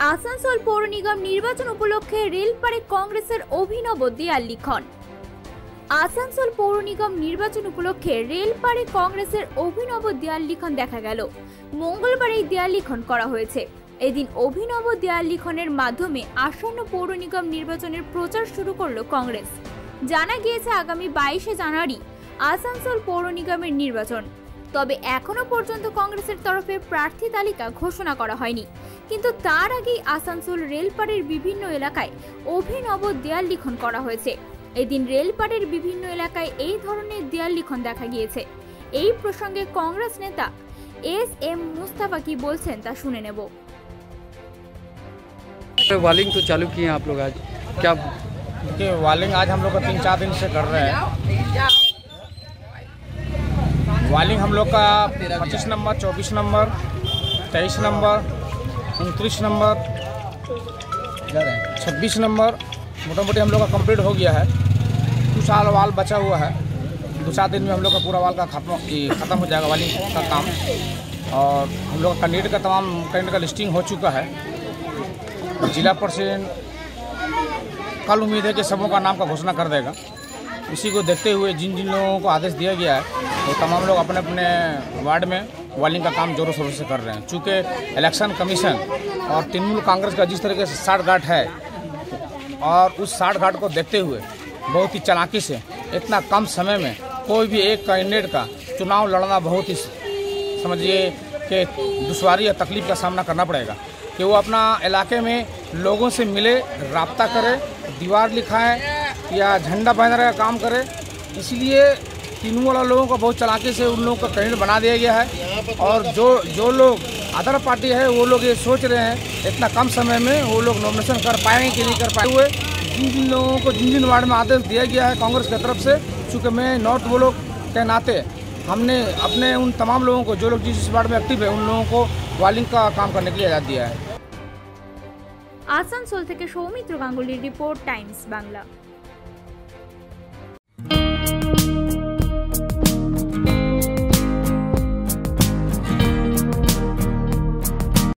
আসানসোল পৌর নিগম নির্বাচন উপলক্ষে রেলপারে কংগ্রেসের অভিনব দেয়াল লিখন। আসানসোল পৌর নিগম নির্বাচন উপলক্ষে রেলপারে কংগ্রেসের অভিনব দেয়াল লিখন দেখা গেল। মঙ্গলবার এই দেয়াল লিখন করা হয়েছে। এদিন অভিনব দেয়াল লিখনের মাধ্যমে আসন্ন পৌর নিগম নির্বাচনের প্রচার শুরু করল কংগ্রেস। জানা গিয়েছে, আগামী বাইশে জানুয়ারি আসানসোল পৌর নিগমের নির্বাচন। তবে এখনো পর্যন্ত কংগ্রেসের তরফে প্রার্থী তালিকা ঘোষণা করা হয়নি কিন্তু তার আগেই আসানসোল রেলপাড়ের বিভিন্ন এলাকায় অভিনব দেয়াল লিখন করা হয়েছে এদিন রেলপাড়ের বিভিন্ন এলাকায় এই ধরনের দেয়াল লিখন দেখা গিয়েছে এই প্রসঙ্গে কংগ্রেস নেতা এস এম মুস্তাফা কি বলছেন তা শুনে নেব वालिंग तो चालू किए हैं आप लोग आज क्या देखिए वालिंग आज हम लोग का तीन चार दिन से कर रहे हैं वालिंग हम लोग का पच्चीस नंबर, चौबीस नंबर, तेईस नंबर, उनतीस नंबर, छब्बीस नंबर मोटा मोटी हम लोग का कंप्लीट हो गया है। दो साल वाल बचा हुआ है। दो चार दिन में हम लोग का पूरा वाल का खत्म ख़त्म हो जाएगा वालिंग का काम। और हम लोग का कैंडिडेट का तमाम कैंडिडेट का लिस्टिंग हो चुका है। जिला परिषद कल उम्मीद है कि सबों का नाम का घोषणा कर देगा। इसी को देखते हुए जिन जिन लोगों को आदेश दिया गया है वो तमाम लोग अपने अपने वार्ड में वॉलिंग का काम जोरों शोरों से कर रहे हैं। चूँकि इलेक्शन कमीशन और तृणमूल कांग्रेस का जिस तरीके से साठ गांठ है, और उस साठ घाट को देखते हुए बहुत ही चालाकी से, इतना कम समय में कोई भी एक कैंडिडेट का चुनाव लड़ना बहुत ही समझिए कि दुशारी या तकलीफ़ का सामना करना पड़ेगा। कि वो अपना इलाके में लोगों से मिले, रबता करे, दीवार लिखाए या झंडा बैनर का काम करे, इसलिए तीनों वाला लोगों को बहुत चलाके से उन लोगों का कैंडिडेट बना दिया गया है और जो जो लोग अदर पार्टी है वो लोग ये सोच रहे हैं इतना कम समय में वो लोग नॉमिनेशन कर पाएंगे कि नहीं कर पाए हुए जिन जिन लोगों को जिन जिन वार्ड में आदेश दिया गया है कांग्रेस की तरफ से चूँकि मैं नॉर्थ वो लोग के नाते हमने अपने उन तमाम लोगों को जो लोग जिस जिस वार्ड में एक्टिव है उन लोगों को वालिंग का काम करने के लिए आज़ाद दिया है আসানসোল থেকে সৌমিত্র গাঙ্গুলির রিপোর্ট টাইমস বাংলা